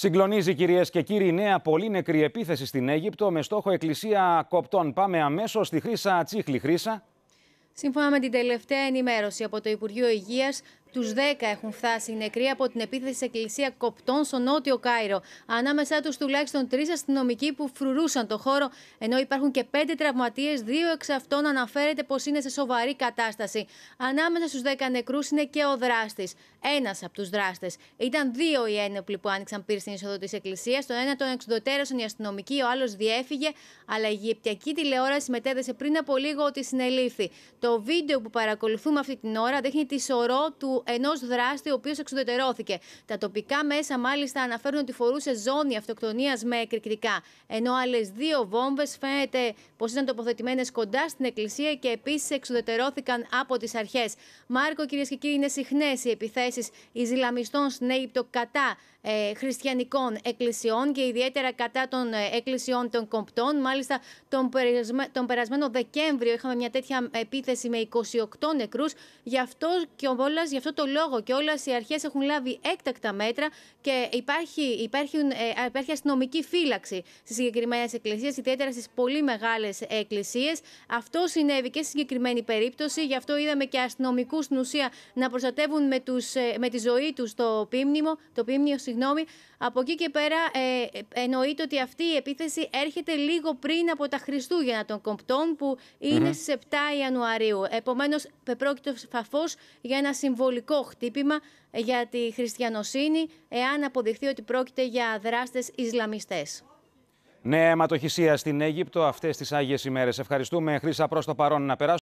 Συγκλονίζει κυρίες και κύριοι νέα πολύ νεκρή επίθεση στην Αίγυπτο με στόχο εκκλησία κοπτών. Πάμε αμέσως στη Χρήσα Τσίχλη. Χρήσα. Σύμφωνα με την τελευταία ενημέρωση από το Υπουργείο Υγείας, τους 10 έχουν φτάσει οι νεκροί από την επίθεση σε εκκλησία κοπτών στο νότιο Κάιρο. Ανάμεσά τους τουλάχιστον τρεις αστυνομικοί που φρουρούσαν το χώρο, ενώ υπάρχουν και πέντε τραυματίες, δύο εξ αυτών αναφέρεται πως είναι σε σοβαρή κατάσταση. Ανάμεσα στους 10 νεκρούς είναι και ο δράστης. Ένας από τους δράστες. Ήταν δύο οι ένοπλοι που άνοιξαν πύρ στην είσοδο της εκκλησίας. Τον ένα τον εξουδοτέρωσαν οι αστυνομικοί, ο άλλος διέφυγε, αλλά η Αιγυπτιακή τηλεόραση μετέδεσε πριν από λίγο ότι συνελήφθη. Το βίντεο που παρακολουθούμε αυτή την ώρα δείχνει τη σωρό του ενός δράστη, ο οποίος εξουδετερώθηκε. Τα τοπικά μέσα μάλιστα αναφέρουν ότι φορούσε ζώνη αυτοκτονίας με εκρηκτικά. Ενώ άλλες δύο βόμβες φαίνεται πως ήταν τοποθετημένες κοντά στην εκκλησία και επίσης εξουδετερώθηκαν από τις αρχές. Μάρκο, κυρίες και κύριοι, είναι συχνές οι επιθέσεις Ισλαμιστών στην Αίγυπτο κατά ε, χριστιανικών εκκλησιών και ιδιαίτερα κατά των ε, εκκλησιών των κομπτών. Μάλιστα, τον, τον περασμένο Δεκέμβριο είχαμε μια τέτοια επίθεση με 28 νεκρούς. Γι' αυτό και όλας, γι' αυτό το λόγο και όλες οι αρχές έχουν λάβει έκτακτα μέτρα και υπάρχει, υπάρχουν, ε, υπάρχει αστυνομική φύλαξη στις συγκεκριμένες εκκλησίες, ιδιαίτερα στις πολύ μεγάλες εκκλησίες. Αυτό συνέβη και στη συγκεκριμένη περίπτωση. Γι' αυτό είδαμε και αστυνομικούς στην ουσία να προστατεύουν με, τους, ε, με τη ζωή τους το πίμνημο, το πίμνιο, συγγνώμη. Από εκεί και πέρα ε, εννοείται ότι αυτή η επίθεση έρχεται λίγο πριν από τα Χριστούγεννα των Κομπτών που είναι mm-hmm. στις 7 Ιανουαρίου. Επομένως πρόκειται φαφώς για ένα συμβολικό χτύπημα για τη χριστιανοσύνη εάν αποδειχθεί ότι πρόκειται για δράστες Ισλαμιστές. Νέα αιματοχυσία στην Αίγυπτο αυτές τις Άγιες ημέρες. Ευχαριστούμε Χρύσα προς το παρόν να περάσουμε.